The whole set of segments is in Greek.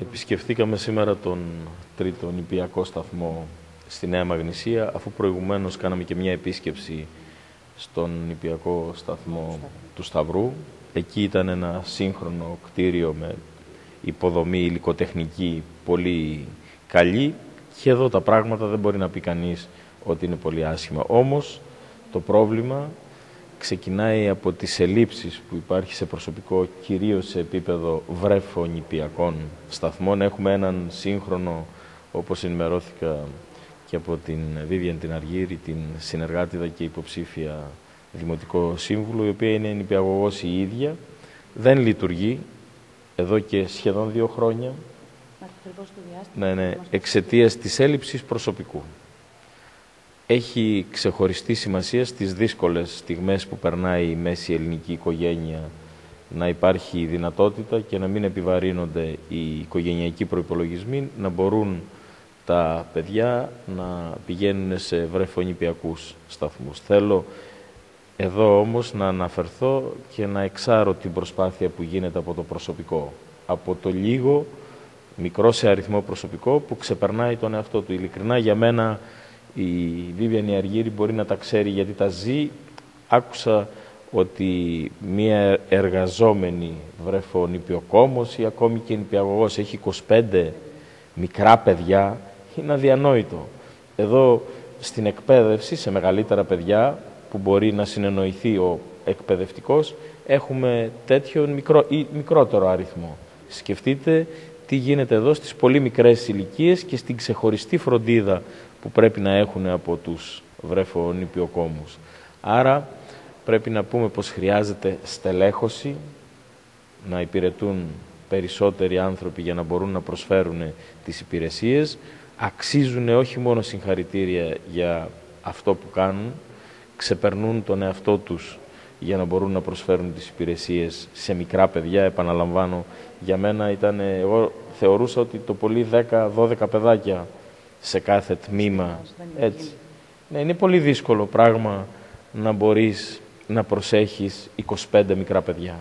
Επισκεφθήκαμε σήμερα τον τρίτο νηπιακό σταθμό στη Νέα Μαγνησία, αφού προηγουμένως κάναμε και μια επίσκεψη στον νηπιακό σταθμό του Σταυρού. Εκεί ήταν ένα σύγχρονο κτίριο με υποδομή υλικοτεχνική πολύ καλή και εδώ τα πράγματα δεν μπορεί να πει κανείς ότι είναι πολύ άσχημα. Όμως το πρόβλημα ξεκινάει από τις ελλείψεις που υπάρχει σε προσωπικό, κυρίως σε επίπεδο βρέφο-νηπιακών σταθμών. Έχουμε έναν σύγχρονο, όπως ενημερώθηκα και από την Βίβιαν την Αργύρη, την συνεργάτηδα και υποψήφια Δημοτικό Σύμβουλο, η οποία είναι νηπιαγωγός η ίδια, δεν λειτουργεί εδώ και σχεδόν δύο χρόνια, ναι, ναι, εξαιτίας της έλλειψης προσωπικού έχει ξεχωριστή σημασία στις δύσκολες στιγμές που περνάει η μέση ελληνική οικογένεια να υπάρχει δυνατότητα και να μην επιβαρύνονται οι οικογενειακοί προϋπολογισμοί, να μπορούν τα παιδιά να πηγαίνουν σε βρεφονιπιακούς σταθμούς. Θέλω εδώ όμως να αναφερθώ και να εξάρω την προσπάθεια που γίνεται από το προσωπικό. Από το λίγο, μικρό σε αριθμό προσωπικό, που ξεπερνάει τον εαυτό του. Ειλικρινά για μένα η Βίβιαν Αργύρη μπορεί να τα ξέρει γιατί τα ζει. Άκουσα ότι μία εργαζόμενη βρέφο νηπιοκόμος ή ακόμη και νηπιαγωγός έχει 25 μικρά παιδιά, είναι αδιανόητο. Εδώ στην εκπαίδευση, σε μεγαλύτερα παιδιά που μπορεί να συνεννοηθεί ο εκπαιδευτικός, έχουμε τέτοιο μικρό, ή μικρότερο αριθμό. Σκεφτείτε τι γίνεται εδώ στις πολύ μικρές ηλικίες και στην ξεχωριστή φροντίδα που πρέπει να έχουν από τους βρέφο-νηπιοκόμους. Άρα πρέπει να πούμε πως χρειάζεται στελέχωση, να υπηρετούν περισσότεροι άνθρωποι για να μπορούν να προσφέρουν τις υπηρεσίες. Αξίζουν όχι μόνο συγχαρητήρια για αυτό που κάνουν, ξεπερνούν τον εαυτό τους για να μπορούν να προσφέρουν τις υπηρεσίες σε μικρά παιδιά. Επαναλαμβάνω, για μένα ήταν, εγώ θεωρούσα ότι το πολύ 10-12 παιδάκια σε κάθε τμήμα. Έτσι. Ναι, είναι πολύ δύσκολο πράγμα να μπορείς να προσέχεις 25 μικρά παιδιά.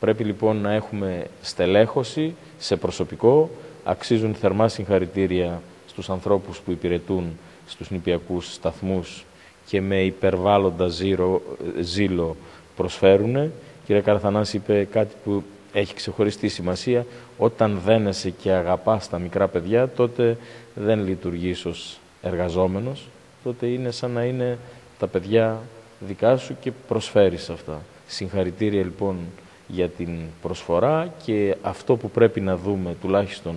Πρέπει λοιπόν να έχουμε στελέχωση σε προσωπικό, αξίζουν θερμά συγχαρητήρια στους ανθρώπους που υπηρετούν στους νηπιακούς σταθμούς και με υπερβάλλοντα ζύρο, ζήλο προσφέρουν. Κύριε Καραθανάς είπε κάτι που έχει ξεχωριστή σημασία. Όταν δένεσαι και αγαπάς τα μικρά παιδιά, τότε δεν λειτουργείς ως εργαζόμενος, τότε είναι σαν να είναι τα παιδιά δικά σου και προσφέρεις αυτά. Συγχαρητήρια λοιπόν για την προσφορά και αυτό που πρέπει να δούμε, τουλάχιστον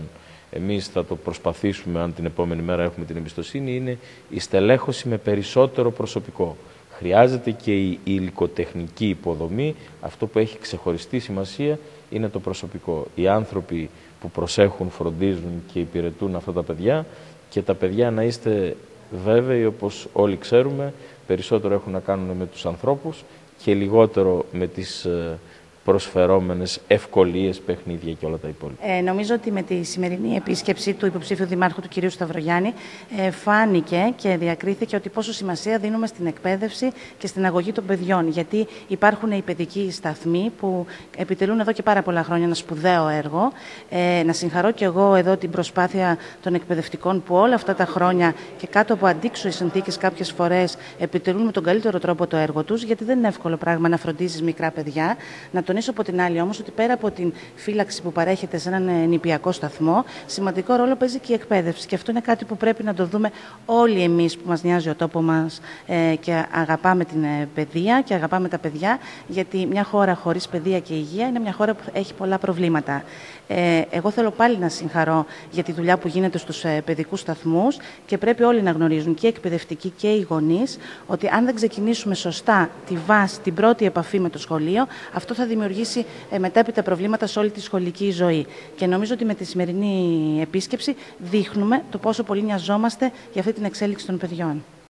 εμείς θα το προσπαθήσουμε αν την επόμενη μέρα έχουμε την εμπιστοσύνη, είναι η στελέχωση με περισσότερο προσωπικό. Χρειάζεται και η υλικοτεχνική υποδομή. Αυτό που έχει ξεχωριστή σημασία είναι το προσωπικό. Οι άνθρωποι που προσέχουν, φροντίζουν και υπηρετούν αυτά τα παιδιά και τα παιδιά να είστε βέβαιοι, όπως όλοι ξέρουμε, περισσότερο έχουν να κάνουν με τους ανθρώπους και λιγότερο με τις ε, προσφερόμενες ευκολίες, παιχνίδια και όλα τα υπόλοιπα. Ε, νομίζω ότι με τη σημερινή επίσκεψη του υποψήφιου δημάρχου του κυρίου Σταυρογιάννη ε, φάνηκε και διακρίθηκε ότι πόσο σημασία δίνουμε στην εκπαίδευση και στην αγωγή των παιδιών. Γιατί υπάρχουν οι παιδικοί σταθμοί που επιτελούν εδώ και πάρα πολλά χρόνια ένα σπουδαίο έργο. Ε, να συγχαρώ και εγώ εδώ την προσπάθεια των εκπαιδευτικών που όλα αυτά τα χρόνια και κάτω από αντίξωες συνθήκες κάποιες φορές επιτελούν με τον καλύτερο τρόπο το έργο τους, γιατί δεν είναι εύκολο πράγμα να φροντίζεις μικρά παιδιά, να τονίσω από την άλλη όμως ότι πέρα από την φύλαξη που παρέχεται σε έναν ε, νηπιακό σταθμό, σημαντικό ρόλο παίζει και η εκπαίδευση. Και αυτό είναι κάτι που πρέπει να το δούμε όλοι εμείς που μας νοιάζει ο τόπος μας ε, και αγαπάμε την ε, παιδεία και αγαπάμε τα παιδιά, γιατί μια χώρα χωρίς παιδεία και υγεία είναι μια χώρα που έχει πολλά προβλήματα. Ε, εγώ θέλω πάλι να συγχαρώ για τη δουλειά που γίνεται στους ε, παιδικούς σταθμούς και πρέπει όλοι να γνωρίζουν και οι εκπαιδευτικοί και οι γονείς ότι αν δεν ξεκινήσουμε σωστά τη βάση, την πρώτη επαφή με το σχολείο, αυτό θα δημιουργήσει ε, μετέπειτα προβλήματα σε όλη τη σχολική ζωή. Και νομίζω ότι με τη σημερινή επίσκεψη δείχνουμε το πόσο πολύ νοιαζόμαστε για αυτή την εξέλιξη των παιδιών.